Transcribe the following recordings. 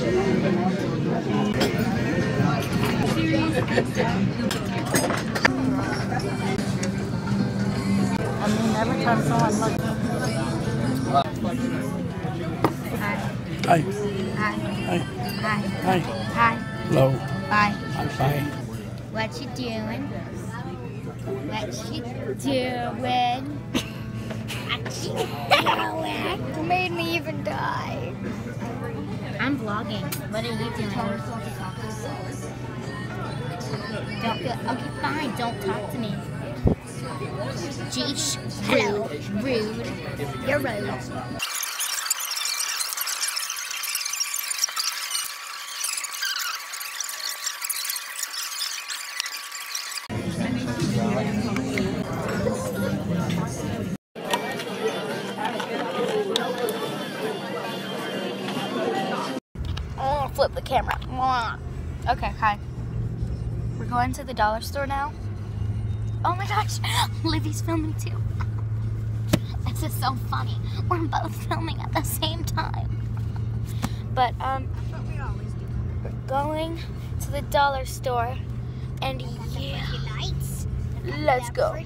I mean, every time someone looks. Hi. Hi. Hi. Hi. Hi. Hi. Hello. Bye. I'm fine. What you doing? What you doing? What you doing? You made me even die. I'm vlogging. What are you doing? Don't go. Okay, fine. Don't talk to me. Jeesh. Hello. Rude. You're rude. Flip the camera. Okay, hi. We're going to the dollar store now. Oh my gosh, Livy's filming too. This is so funny. We're both filming at the same time. But um, we're going to the dollar store, and yeah, let's go.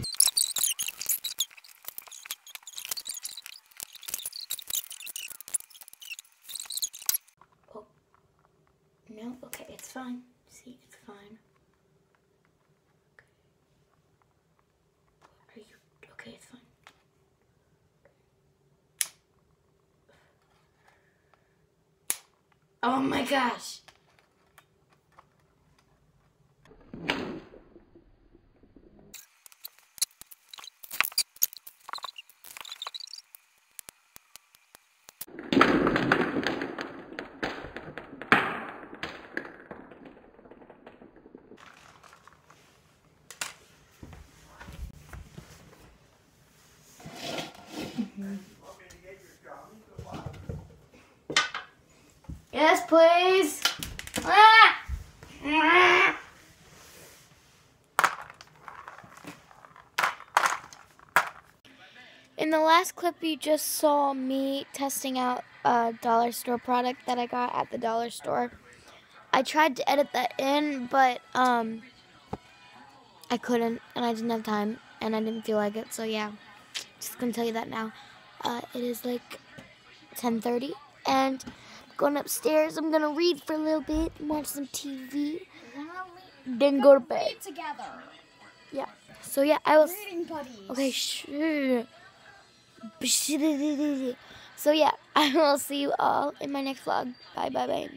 Okay, it's fine. See, it's fine. Are you okay? It's fine. Oh my gosh. Yes, please. Ah! In the last clip, you just saw me testing out a dollar store product that I got at the dollar store. I tried to edit that in, but um, I couldn't, and I didn't have time, and I didn't feel like it. So yeah, just gonna tell you that now. Uh, it is like 10:30, and going upstairs. I'm gonna read for a little bit, watch some TV, then go to bed. together. Yeah. So yeah, I will. Reading buddies. Okay, sure. So yeah, I will see you all in my next vlog. Bye, bye, bye.